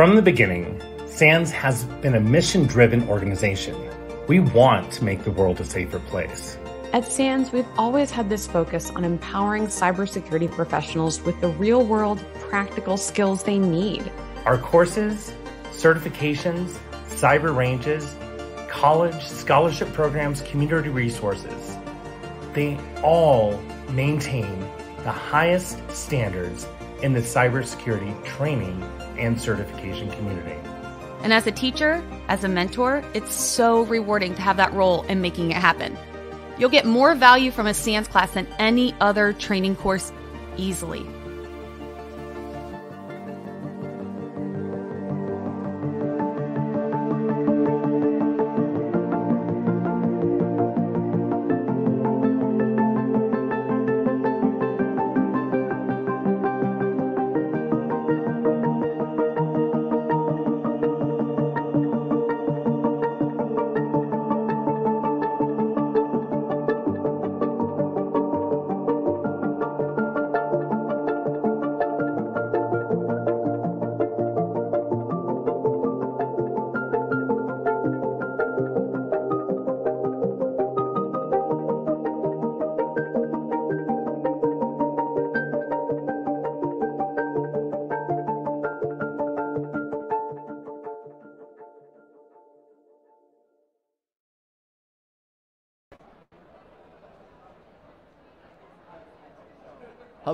From the beginning, SANS has been a mission driven organization. We want to make the world a safer place. At SANS, we've always had this focus on empowering cybersecurity professionals with the real world, practical skills they need. Our courses, certifications, cyber ranges, college, scholarship programs, community resources, they all maintain the highest standards in the cybersecurity training and certification community. And as a teacher, as a mentor, it's so rewarding to have that role in making it happen. You'll get more value from a SANS class than any other training course easily.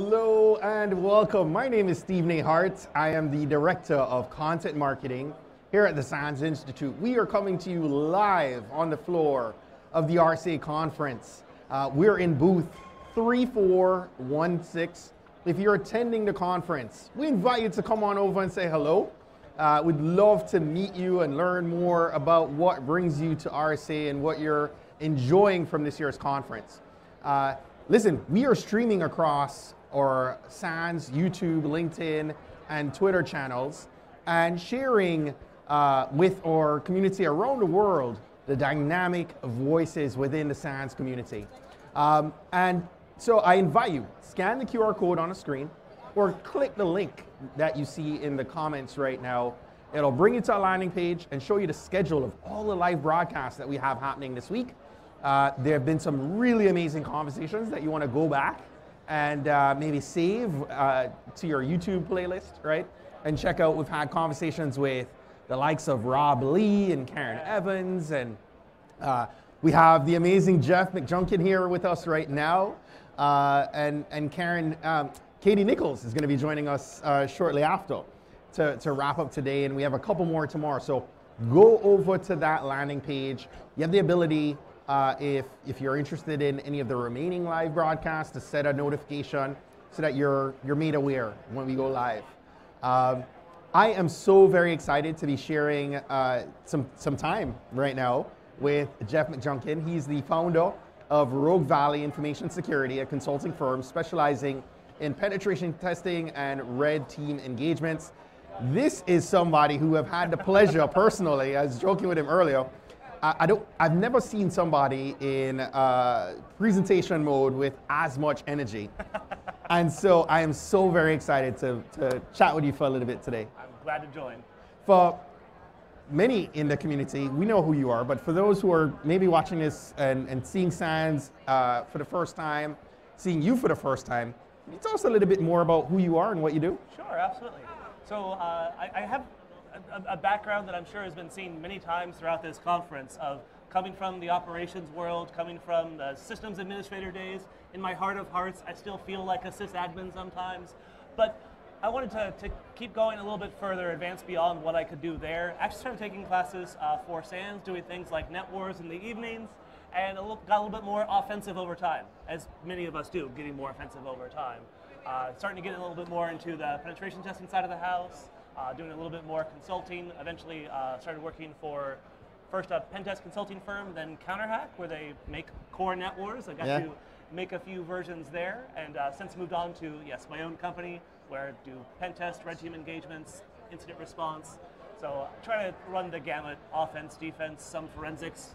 Hello and welcome. My name is Stephen Hart. I am the Director of Content Marketing here at the SANS Institute. We are coming to you live on the floor of the RSA conference. Uh, we're in booth 3416. If you're attending the conference, we invite you to come on over and say hello. Uh, we'd love to meet you and learn more about what brings you to RSA and what you're enjoying from this year's conference. Uh, listen, we are streaming across our SANS, YouTube, LinkedIn, and Twitter channels and sharing uh, with our community around the world the dynamic voices within the SANS community. Um, and so I invite you, scan the QR code on the screen or click the link that you see in the comments right now. It'll bring you to a landing page and show you the schedule of all the live broadcasts that we have happening this week. Uh, there have been some really amazing conversations that you want to go back and uh, maybe save uh, to your YouTube playlist, right? And check out, we've had conversations with the likes of Rob Lee and Karen Evans, and uh, we have the amazing Jeff McJunkin here with us right now. Uh, and, and Karen, um, Katie Nichols is going to be joining us uh, shortly after to, to wrap up today, and we have a couple more tomorrow. So go over to that landing page. You have the ability uh, if, if you're interested in any of the remaining live broadcasts to set a notification so that you're, you're made aware when we go live. Um, I am so very excited to be sharing uh, some, some time right now with Jeff McJunkin. He's the founder of Rogue Valley Information Security, a consulting firm specializing in penetration testing and red team engagements. This is somebody who I've had the pleasure personally, I was joking with him earlier, I, I don't, I've never seen somebody in uh, presentation mode with as much energy. and so I am so very excited to, to chat with you for a little bit today. I'm glad to join. For many in the community, we know who you are, but for those who are maybe watching this and, and seeing SANS uh, for the first time, seeing you for the first time, can you tell us a little bit more about who you are and what you do? Sure, absolutely. So uh, I, I, have a, a, background that I'm sure has been seen many times throughout this conference of coming from the operations world, coming from the systems administrator days. In my heart of hearts, I still feel like a sysadmin sometimes. But I wanted to, to keep going a little bit further, advance beyond what I could do there. I actually started taking classes uh, for SANS, doing things like Net Wars in the evenings, and a little, got a little bit more offensive over time, as many of us do, getting more offensive over time. Uh, starting to get a little bit more into the penetration testing side of the house, uh, doing a little bit more consulting. Eventually uh, started working for first a pen test consulting firm, then CounterHack, where they make core net wars. I got yeah. to make a few versions there, and uh, since moved on to yes, my own company, where I do pen test, red team engagements, incident response. So I try to run the gamut: offense, defense, some forensics.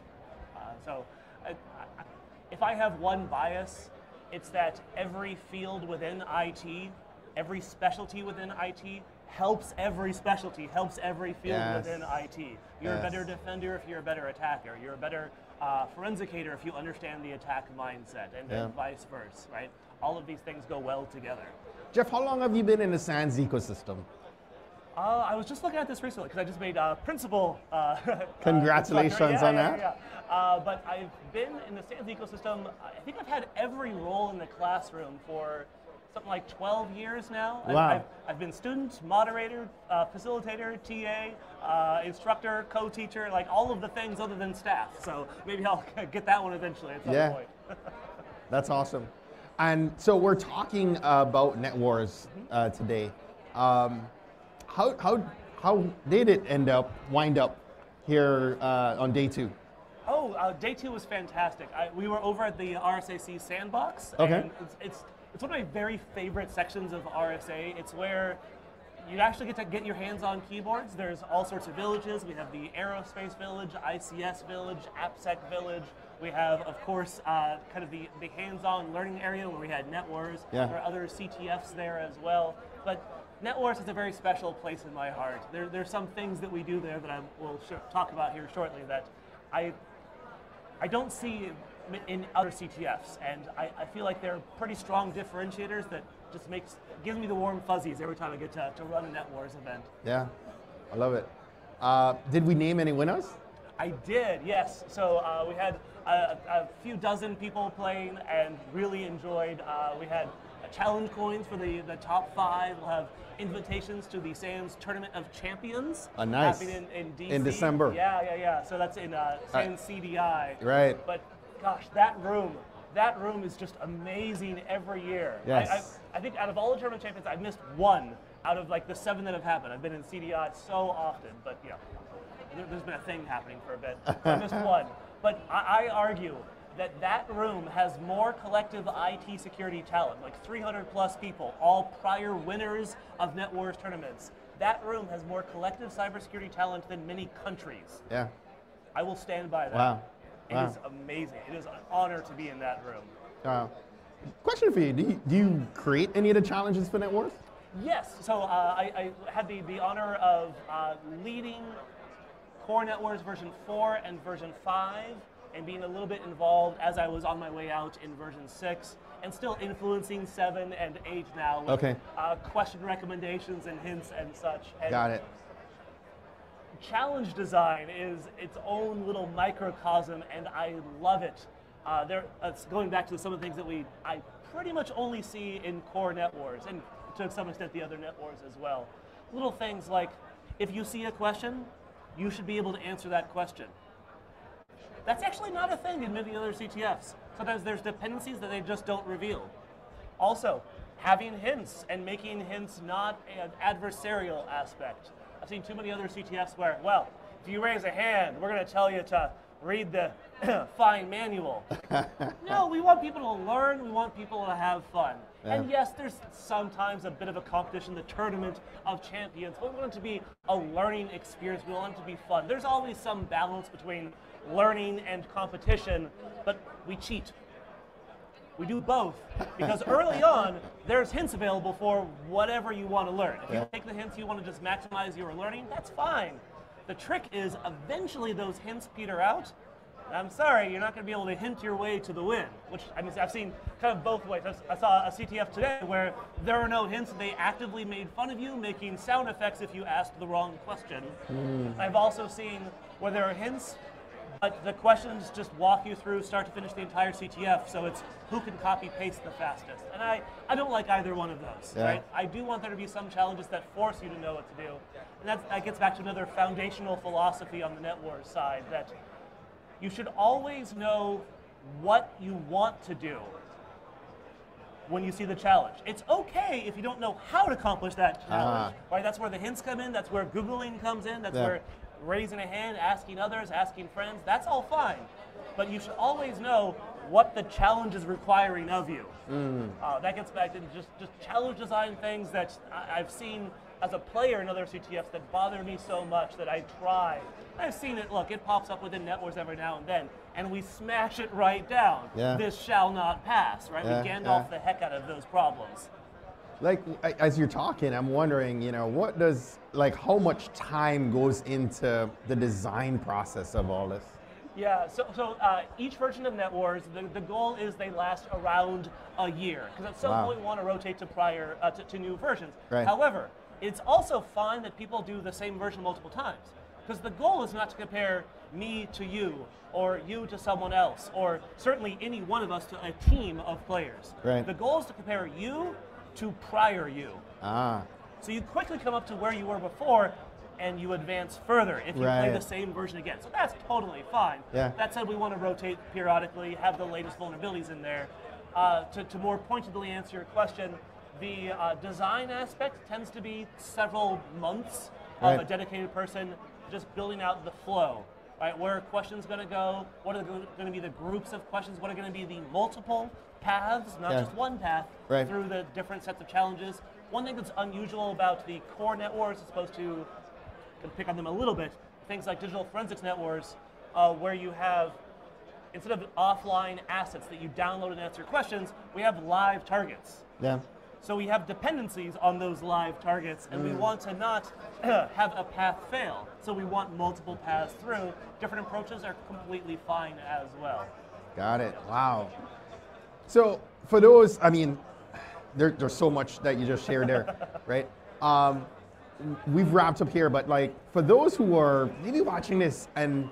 Uh, so I, I, if I have one bias, it's that every field within IT, every specialty within IT helps every specialty, helps every field Yes. within IT. You're Yes. a better defender if you're a better attacker. You're a better uh, forensicator if you understand the attack mindset, and then Yeah. vice versa, right? All of these things go well together. Jeff, how long have you been in the SANS ecosystem? Uh, I was just looking at this recently because I just made uh, principal. Uh, Congratulations uh, instructor. on Yeah, that. Yeah, yeah. Uh, but I've been in the SANS ecosystem. I think I've had every role in the classroom for something like 12 years now. I've- Wow. I've, I've been student, moderator, uh, facilitator, TA, uh, instructor, co-teacher, like all of the things other than staff. So maybe I'll get that one eventually at some Yeah. point. That's awesome. And so we're talking about Net Wars uh, today. Um, how, how, how did it end up, wind up here uh, on day two? Oh, uh, day two was fantastic. I, we were over at the RSAC sandbox. Okay. And it's, it's, it's one of my very favorite sections of RSA. It's where you actually get to get your hands on keyboards. There's all sorts of villages. We have the Aerospace Village, ICS Village, AppSec Village. We have, of course, uh, kind of the, the hands-on learning area where we had NetWars. Yeah. There are other CTFs there as well. But NetWars is a very special place in my heart. There, there's some things that we do there that I will sh- talk about here shortly that I I don't see in other CTFs, and I, I feel like they're pretty strong differentiators that just makes gives me the warm fuzzies every time I get to, to run a NetWars event. Yeah, I love it. Uh, did we name any winners? I did, yes. So uh, we had a, a few dozen people playing and really enjoyed. Uh, we had challenge coins for the, the top five. We'll have invitations to the SANS Tournament of Champions. Ah, nice. Happening in, in DC. In December. Yeah, yeah, yeah. So that's in uh, SANS CDI. Right. But gosh, that room, that room is just amazing every year. Yes. I, I, I think out of all the tournament champions, I've missed one out of like the seven that have happened. I've been in CDI so often, but yeah, there, has been a thing happening for a bit. I missed one. But I, I argue that that room has more collective IT security talent, like 300 plus people, all prior winners of Net Wars tournaments. That room has more collective cybersecurity talent than many countries. Yeah. I will stand by that. Wow. It Wow. is amazing. It is an honor to be in that room. Uh, question for you: Do you do you create any of the challenges for Net Wars? Yes, so uh, I, I had the, the honor of uh, leading Core NetWars version 4 and version 5 and being a little bit involved as I was on my way out in version 6 and still influencing 7 and 8 now with Okay. uh, question recommendations and hints and such. And Got it. Challenge design is its own little microcosm, and I love it. Uh, there, it's going back to some of the things that we I pretty much only see in core net wars, and to some extent the other net wars as well. Little things like if you see a question, you should be able to answer that question. That's actually not a thing in many other CTFs. Sometimes there's dependencies that they just don't reveal. Also, having hints and making hints not an adversarial aspect. I've seen too many other CTFs where, well, if you raise a hand, we're going to tell you to read the fine manual. no, we want people to learn, we want people to have fun. And yes, there's sometimes a bit of a competition, the tournament of champions, but we want it to be a learning experience, we want it to be fun. There's always some balance between learning and competition, but we cheat. We do both because early on, there's hints available for whatever you want to learn. If you Yeah. take the hints you want to just maximize your learning, that's fine. The trick is eventually those hints peter out. And I'm sorry, you're not going to be able to hint your way to the win, which I mean, I've seen kind of both ways. I saw a CTF today where there were no hints. They actively made fun of you, making sound effects if you asked the wrong question. Hmm. I've also seen where there are hints, but the questions just walk you through start to finish the entire CTF, so it's who can copy paste the fastest. And I, I don't like either one of those, Yeah. right? I do want there to be some challenges that force you to know what to do. And that, that gets back to another foundational philosophy on the NetWars side that you should always know what you want to do when you see the challenge. It's okay if you don't know how to accomplish that challenge, uh-huh. right? That's where the hints come in, that's where Googling comes in, that's Yeah. where raising a hand, asking others, asking friends, that's all fine. But you should always know what the challenge is requiring of you. Uh, that gets back to just, just challenge design things that I've seen as a player in other CTFs that bother me so much that I try. I've seen it, look, it pops up within NetWars every now and then, and we smash it right down. Yeah. This shall not pass, right? Yeah, we Gandalf yeah. the heck out of those problems. Like as you're talking, I'm wondering, you know, what does like how much time goes into the design process of all this? Yeah, so, so uh, each version of NetWars, the, the goal is they last around a year because at some wow. point we want to rotate to prior uh, to, to, new versions. Right. However, it's also fine that people do the same version multiple times because the goal is not to compare me to you or you to someone else or certainly any one of us to a team of players. Right. The goal is to compare you to prior you. Ah. So you quickly come up to where you were before and you advance further if you right. play the same version again. So that's totally fine. Yeah. That said, we want to rotate periodically, have the latest vulnerabilities in there. Uh, to, to, more pointedly answer your question, the uh, design aspect tends to be several months right. of a dedicated person just building out the flow. Right, where are questions going to go? What are going to be the groups of questions? What are going to be the multiple paths, not yeah. just one path, right. through the different sets of challenges? One thing that's unusual about the core NetWars is supposed to pick on them a little bit, things like digital forensics NetWars, uh, where you have, instead of offline assets that you download and answer questions, we have live targets. Yeah. So we have dependencies on those live targets, and mm. we want to not have a path fail. So we want multiple paths through. Different approaches are completely fine as well. Got it. Wow. So for those, I mean, there, there's so much that you just shared there, right? Um, we've wrapped up here, but like for those who are maybe watching this and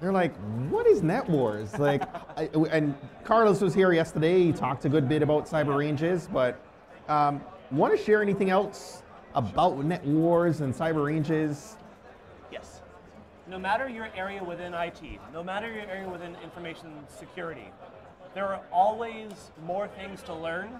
they're like, what is Net Wars? Like, I, and Carlos was here yesterday. He talked a good bit about cyber ranges, but um, want to share anything else about Net Wars and cyber ranges? Yes. No matter your area within IT, no matter your area within information security, there are always more things to learn.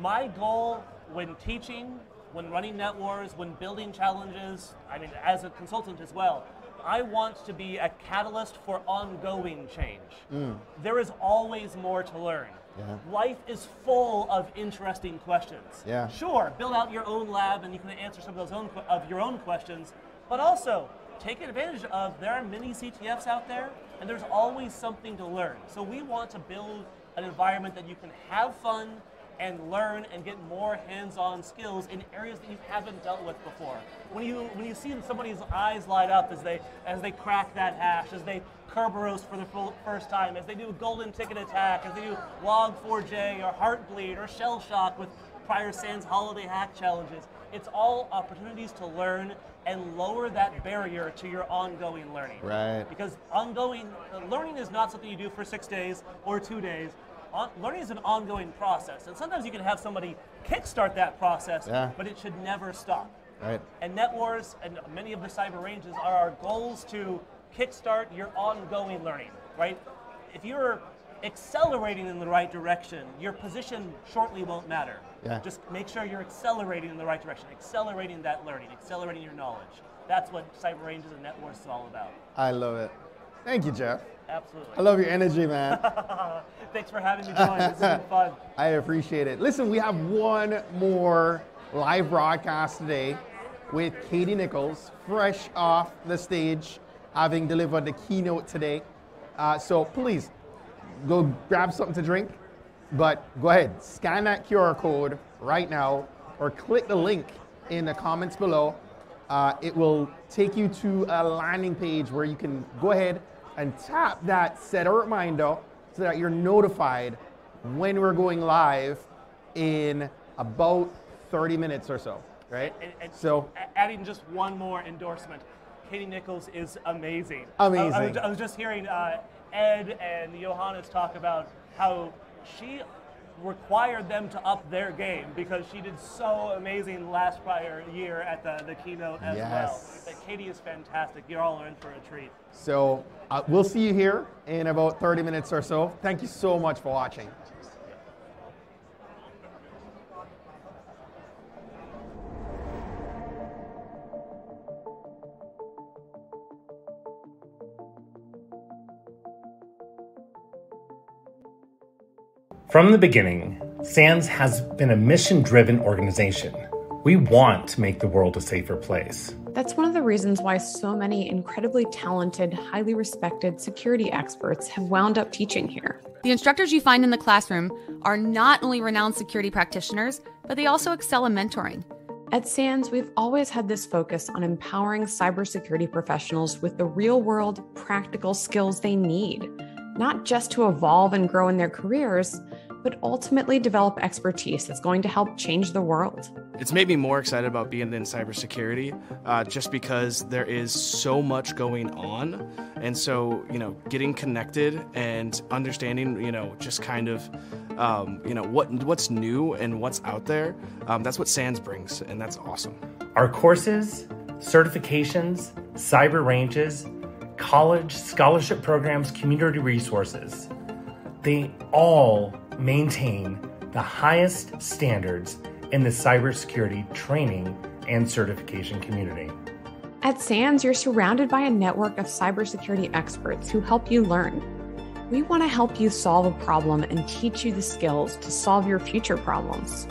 My goal when teaching when running NetWars, when building challenges, I mean, as a consultant as well, I want to be a catalyst for ongoing change. Mm. There is always more to learn. Yeah. Life is full of interesting questions. Yeah. Sure, build out your own lab and you can answer some of those own of your own questions, but also take advantage of there are many CTFs out there and there's always something to learn. So we want to build an environment that you can have fun, and learn and get more hands-on skills in areas that you haven't dealt with before. When you when you see somebody's eyes light up as they as they crack that hash, as they Kerberoast for the first time, as they do a golden ticket attack, as they do log4j or heartbleed or shell shock with prior SANS holiday hack challenges. It's all opportunities to learn and lower that barrier to your ongoing learning. Right. Because ongoing uh, learning is not something you do for six days or two days on, learning is an ongoing process, and sometimes you can have somebody kickstart that process, yeah. but it should never stop. Right. And NetWars and many of the cyber ranges are our goals to kickstart your ongoing learning, right? If you're accelerating in the right direction, your position shortly won't matter. Yeah. Just make sure you're accelerating in the right direction, accelerating that learning, accelerating your knowledge. That's what cyber ranges and NetWars is all about. I love it. Thank you, Jeff. Absolutely. I love your energy, man. Thanks for having me join. This has been fun. I appreciate it. Listen, we have one more live broadcast today with Katie Nichols, fresh off the stage, having delivered the keynote today. Uh, so please go grab something to drink, but go ahead, scan that QR code right now or click the link in the comments below. Uh, it will take you to a landing page where you can go ahead and tap that set a reminder so that you're notified when we're going live in about 30 minutes or so, right? And, and so adding just one more endorsement, Katie Nichols is amazing. Amazing. I, I, was, I was, just hearing uh, Ed and Johannes talk about how she required them to up their game because she did so amazing last prior year at the, the keynote as yes. well. But Katie is fantastic. You all are all in for a treat. So uh, we'll see you here in about 30 minutes or so. Thank you so much for watching. From the beginning, SANS has been a mission driven organization. We want to make the world a safer place. That's one of the reasons why so many incredibly talented, highly respected security experts have wound up teaching here. The instructors you find in the classroom are not only renowned security practitioners, but they also excel in mentoring. At SANS, we've always had this focus on empowering cybersecurity professionals with the real world, practical skills they need, not just to evolve and grow in their careers, but ultimately develop expertise that's going to help change the world. It's made me more excited about being in cybersecurity uh, just because there is so much going on. And so, you know, getting connected and understanding, you know, just kind of, um, you know, what what's new and what's out there, um, that's what SANS brings, and that's awesome. Our courses, certifications, cyber ranges, college, scholarship programs, community resources, they all maintain the highest standards in the cybersecurity training and certification community. At SANS, you're surrounded by a network of cybersecurity experts who help you learn. We want to help you solve a problem and teach you the skills to solve your future problems.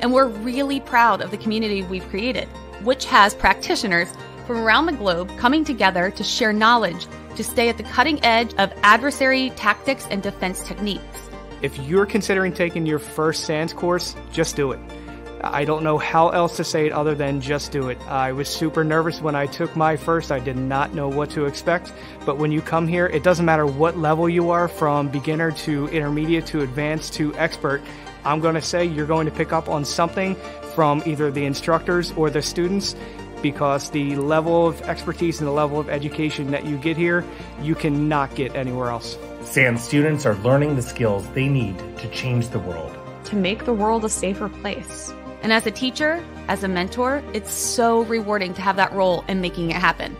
And we're really proud of the community we've created, which has practitioners from around the globe coming together to share knowledge to stay at the cutting edge of adversary tactics and defense techniques. If you're considering taking your first SANS course, just do it. I don't know how else to say it other than just do it. I was super nervous when I took my first. I did not know what to expect. But when you come here, it doesn't matter what level you are from beginner to intermediate to advanced to expert. I'm going to say you're going to pick up on something from either the instructors or the students because the level of expertise and the level of education that you get here, you cannot get anywhere else. SANS students are learning the skills they need to change the world. To make the world a safer place. And as a teacher, as a mentor, it's so rewarding to have that role in making it happen.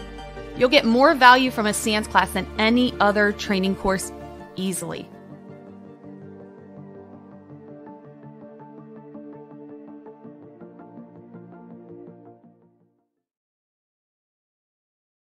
You'll get more value from a SANS class than any other training course easily.